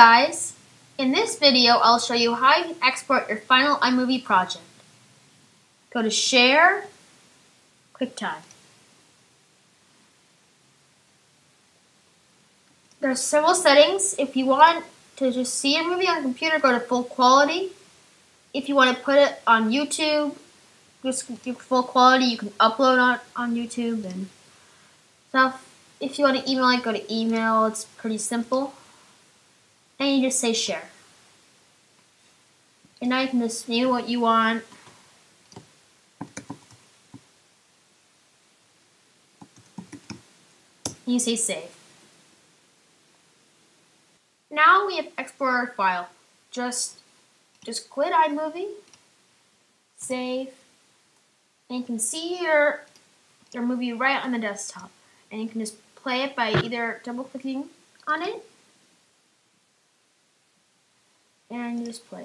guys! In this video, I'll show you how you can export your final iMovie project. Go to Share, QuickTime. There are several settings. If you want to just see a movie on a computer, go to full quality. If you want to put it on YouTube, just full quality. You can upload on, on YouTube and stuff. If you want to email it, go to email. It's pretty simple and you just say share. And now you can just name what you want. And you say save. Now we have export our file. Just just quit iMovie, save, and you can see your your movie right on the desktop. And you can just play it by either double clicking on it and just play.